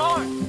Going.